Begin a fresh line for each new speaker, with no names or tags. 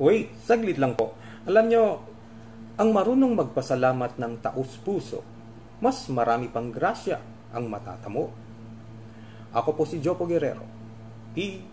Wait, saglit lang po. Alam nyo, ang marunong magpasalamat ng taus puso, mas marami pang grasya ang matatamo. Ako po si Jopo Guerrero. Peace.